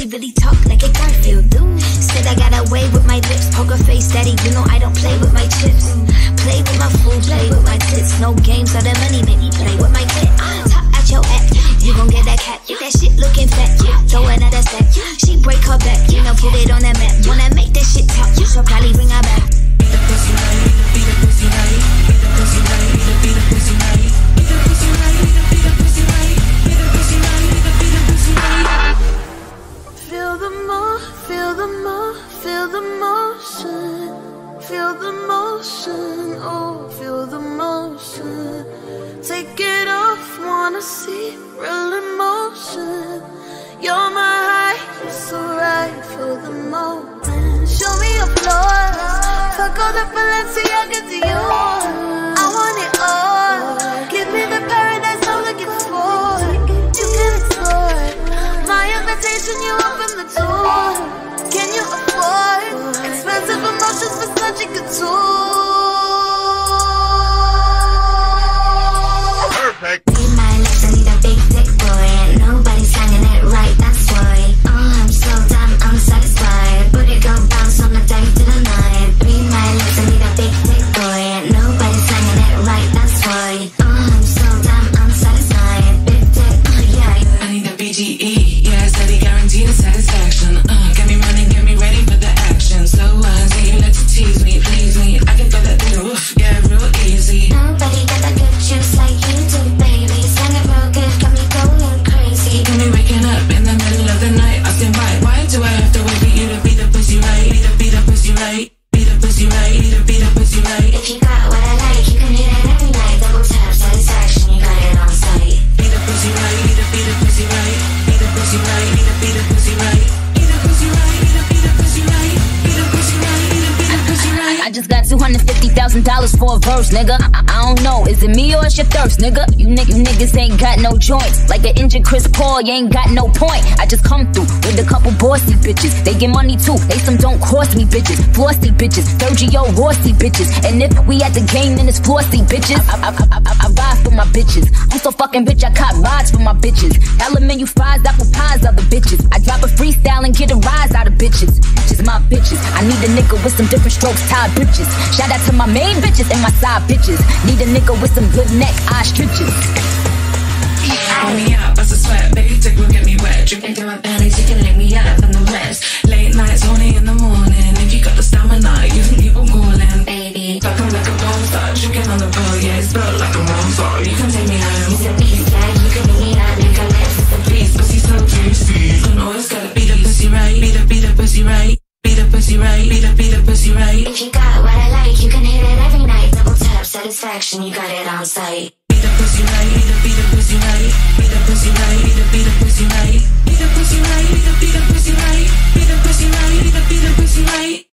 pussy really talk like a Garfield. Said I got away with my lips, poker face daddy. You know I don't play Feel the motion, oh, feel the motion. Take it off, wanna see real emotion. You're my high, it's so right for the moment. Show me your flaws, fuck all the Balenciaga Dior. I want it all. Give me the paradise I'm looking for. You can explore. My invitation, you open the door. Emotions for $250,000 for a verse, nigga. I, I don't know, is it me or it's your thirst, nigga? You, ni- you niggas ain't got no joints. Like an injured Chris Paul, you ain't got no point. I just come through with a couple bossy bitches. They get money too, they some don't cost me bitches. Flossy bitches, Sergio Rossi bitches. And if we at the game, then it's flossy bitches. I, I, I, I, I ride for my bitches. I'm so fucking bitch, I caught rides for my bitches. Dollar menu fries, apple other bitches. I drop a freestyle and get a rise out of bitches. Bitches, my bitches. I need a nigga with some different strokes, tied bitches. Shout out to my main bitches and my side bitches. Need a nigga with some good neck, eye stitches. Pull me out, bust a sweat, baby, dick will get me wet. Drip into my belly, satisfaction, you got it on sight.